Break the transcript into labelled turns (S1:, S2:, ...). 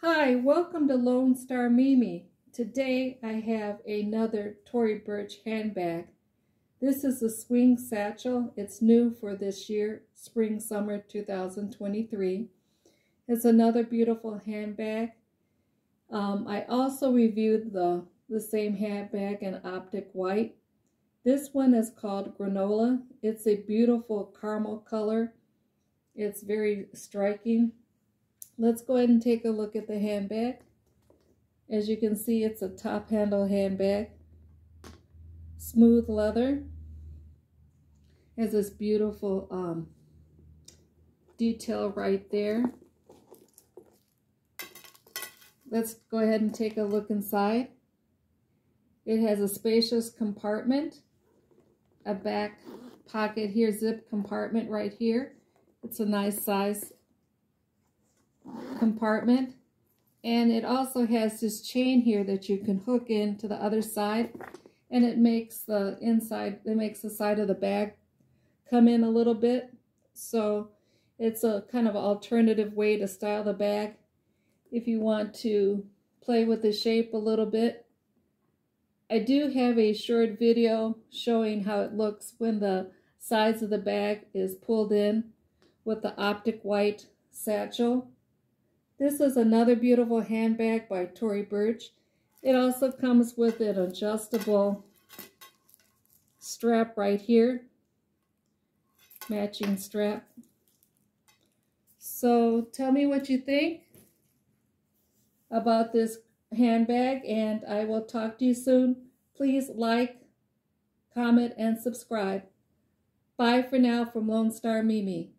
S1: Hi, welcome to Lone Star Mimi. Today I have another Tory Burch handbag. This is a swing satchel. It's new for this year, spring summer 2023. It's another beautiful handbag. Um, I also reviewed the, the same handbag in Optic White. This one is called Granola. It's a beautiful caramel color. It's very striking. Let's go ahead and take a look at the handbag. As you can see, it's a top handle handbag. Smooth leather. Has this beautiful um, detail right there. Let's go ahead and take a look inside. It has a spacious compartment, a back pocket here, zip compartment right here. It's a nice size compartment. And it also has this chain here that you can hook in to the other side. And it makes the inside, it makes the side of the bag come in a little bit. So it's a kind of alternative way to style the bag. If you want to play with the shape a little bit. I do have a short video showing how it looks when the sides of the bag is pulled in with the optic white satchel. This is another beautiful handbag by Tory Burch. It also comes with an adjustable strap right here, matching strap. So tell me what you think about this handbag and I will talk to you soon. Please like, comment, and subscribe. Bye for now from Lone Star Mimi.